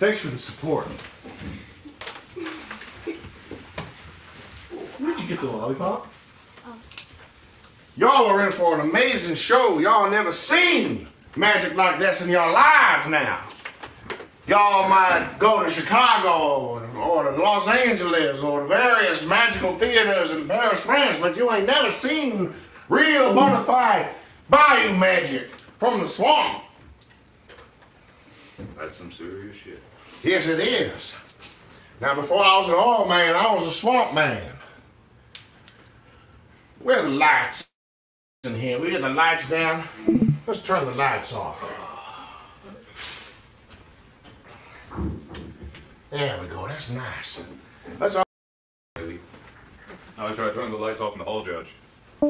Thanks for the support. Where'd you get the lollipop? Y'all are in for an amazing show. Y'all never seen magic like this in your lives now. Y'all might go to Chicago or to Los Angeles or various magical theaters in Paris, France, but you ain't never seen real bona fide bayou magic from the swamp. That's some serious shit. Yes, it is. Now, before I was an oil man, I was a swamp man. Where are the lights in here? We get the lights down. Let's turn the lights off. There we go. That's nice. That's all. Maybe. I try to turn the lights off in the hall, Judge.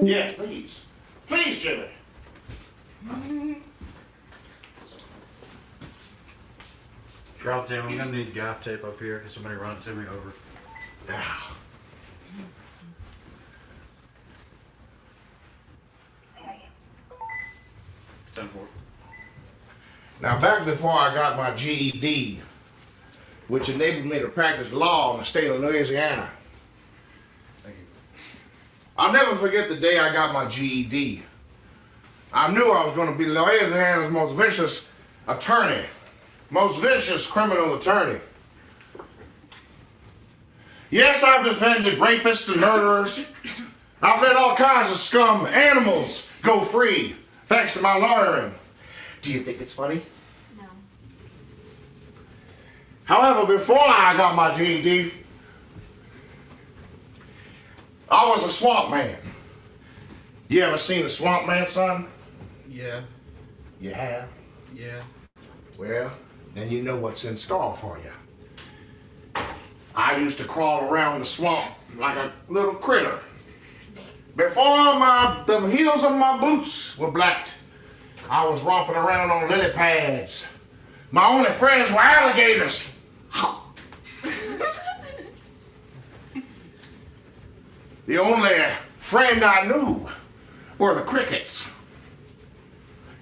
Yeah, please. Please, Jimmy. Girl, Tim, I'm gonna need gaff tape up here. Can somebody run it to me over? Now, Ten four. now, back before I got my GED, which enabled me to practice law in the state of Louisiana, Thank you. I'll never forget the day I got my GED. I knew I was going to be Louisiana's most vicious attorney, most vicious criminal attorney. Yes, I've defended rapists and murderers. I've let all kinds of scum animals go free thanks to my lawyering. Do you think it's funny? No. However, before I got my GED, I was a swamp man. You ever seen a swamp man, son? Yeah, You have? yeah. Well, then you know what's in store for you. I used to crawl around the swamp like a little critter. Before my the heels of my boots were blacked, I was romping around on lily pads. My only friends were alligators. the only friend I knew were the crickets.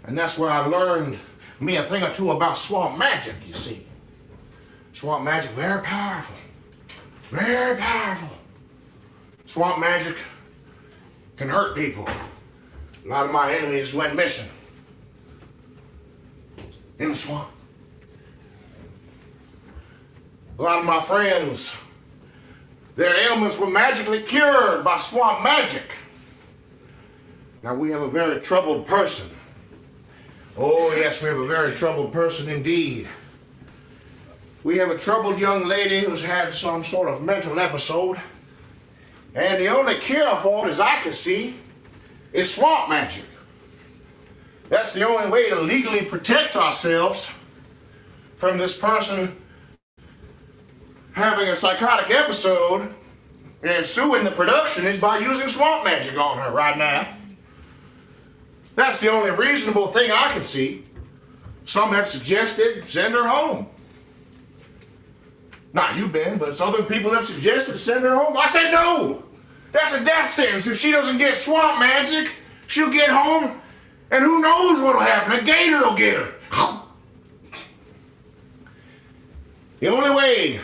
And that's where I learned me a thing or two about swamp magic, you see. Swamp magic, very powerful. Very powerful. Swamp magic can hurt people. A lot of my enemies went missing in the swamp. A lot of my friends, their ailments were magically cured by swamp magic. Now we have a very troubled person. Oh, yes, we have a very troubled person indeed. We have a troubled young lady who's had some sort of mental episode. And the only cure for it, as I can see, is swamp magic. That's the only way to legally protect ourselves from this person having a psychotic episode and suing the production is by using swamp magic on her right now. That's the only reasonable thing I can see. Some have suggested send her home. Not you, Ben, but other people have suggested send her home. I said no. That's a death sentence. If she doesn't get swamp magic, she'll get home, and who knows what'll happen? A gator will get her. The only way,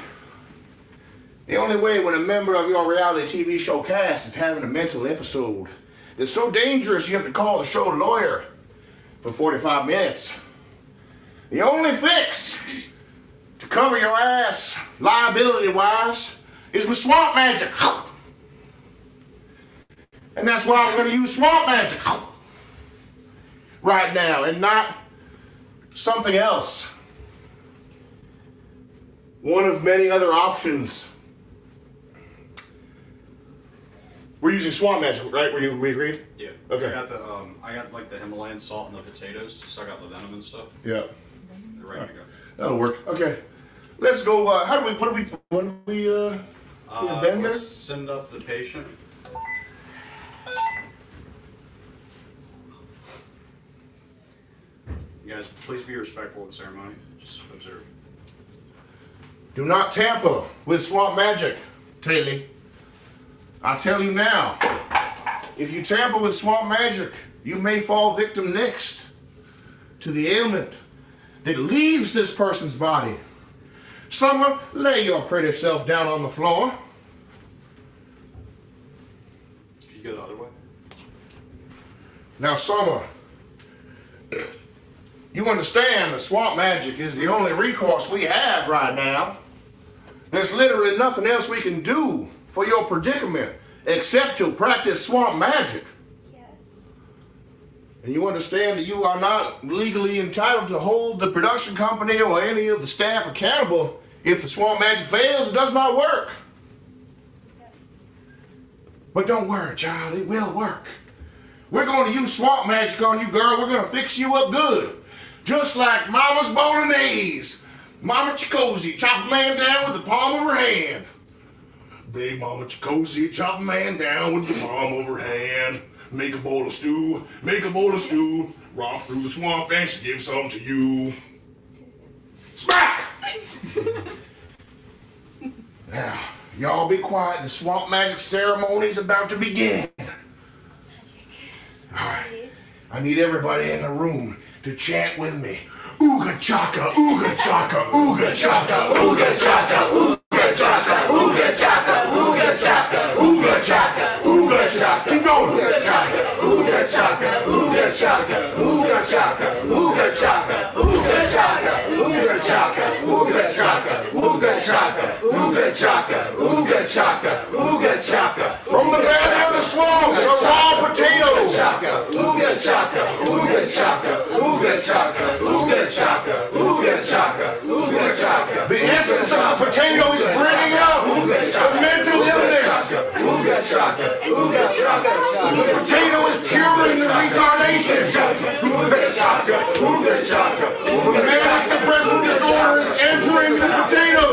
the only way when a member of your reality TV show cast is having a mental episode that's so dangerous you have to call the show lawyer for 45 minutes. The only fix to cover your ass liability wise is with swamp magic. And that's why I'm going to use swamp magic right now and not something else. One of many other options. We're using swamp magic, right? We, we agreed? Yeah. Okay. I got the um, I got like the Himalayan salt and the potatoes to suck out the venom and stuff. Yeah. They're ready to go. That'll work. Okay. Let's go. Uh, how do we, what do we, what do we, uh, Uh, bend there? send up the patient. You guys, please be respectful of the ceremony. Just observe. Do not tamper with swamp magic, Taylor. I tell you now, if you tamper with swamp magic, you may fall victim next to the ailment that leaves this person's body Summer, lay your pretty self down on the floor. Can you go the other way? Now, Summer, you understand the swamp magic is the only recourse we have right now. There's literally nothing else we can do for your predicament except to practice swamp magic. Yes. And you understand that you are not legally entitled to hold the production company or any of the staff accountable if the swamp magic fails or does not work. Yes. But don't worry, child, it will work. We're going to use swamp magic on you, girl. We're going to fix you up good. Just like Mama's Bolognese. Mama Chicozy, chop a man down with the palm of her hand. Big Mama Chicozy, chop a man down with the palm of her hand. Make a bowl of stew, make a bowl of stew. Romp through the swamp and she gives some to you. Smack! now, y'all be quiet. The swamp magic ceremony's about to begin. All right. I need everybody in the room to chant with me. Ooga chaka, ooga chaka, ooga chaka, ooga chaka, ooga chaka, chaka, ooga chaka, ooga chaka, ooga chaka, ooga chaka, ooga chaka, ooga chaka, ooga chaka, ooga chaka, ooga chaka. From the belly of the swamps, a raw potato. Chaka, ooga chaka, ooga chaka, ooga chaka, ooga chaka, ooga chaka, ooga chaka. The essence of the potato is bringing out the mental illness. Ooga chaka, ooga chaka. The potato manic depressive disorder is entering the potato.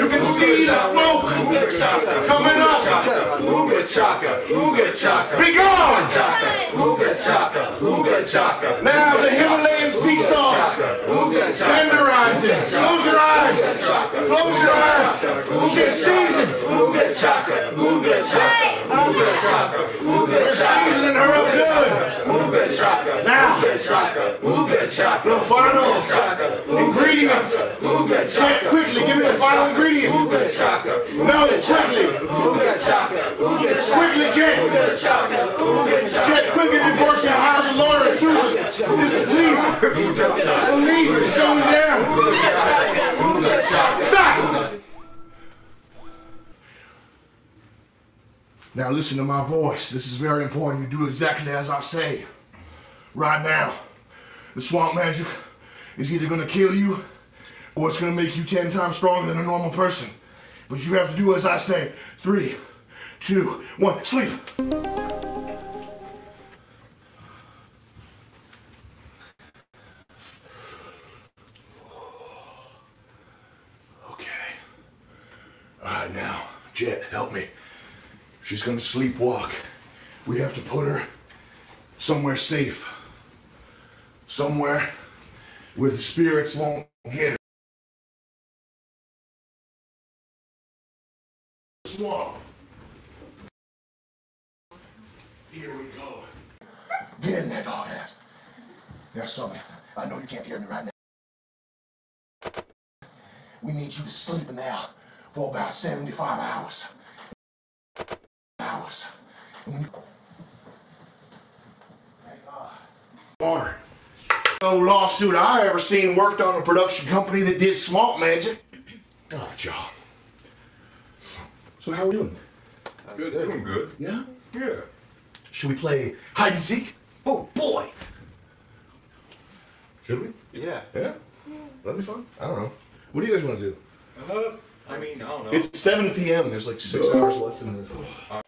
You can see the smoke coming up. Ooga chaka, Be gone! ooga chaka, ooga chaka, Now the Himalayan sea salt. ooga Tenderize it. Close your eyes. Close your eyes. She's seasoned. ooga chaka, ooga chaka, ooga chaka, We're seasoning her up good. ooga chaka, Now, ooga chaka, the final ingredients. ooga Check quickly. Give me the final ingredient. ooga chaka, No, quickly. ooga chaka, chaka, ooga chaka, Check quickly hires a lawyer and sues us. This the leaf is going down. Stop! Now listen to my voice. This is very important. You do exactly as I say. Right now, the swamp magic is either going to kill you or it's going to make you 10 times stronger than a normal person. But you have to do as I say. Three, two, one, sleep. Okay. All right, now, Jet, help me. She's gonna sleepwalk. We have to put her somewhere safe. Somewhere where the spirits won't get her. Swamp. Here we go. Get in there, dog ass. Yes, Sonny, I know you can't hear me right now. We need you to sleep in there for about 75 hours. Hours. And when you... Thank God. Uh. Water. No lawsuit I ever seen worked on a production company that did swamp magic. All right, y'all. So how are we doing? Good, doing good. Yeah? Yeah. Should we play hide and seek? Oh boy! Should we? Yeah. Yeah? That'd be fun. I don't know. What do you guys want to do? Uh, I mean, I don't know. It's 7 p.m. There's like six hours left in the.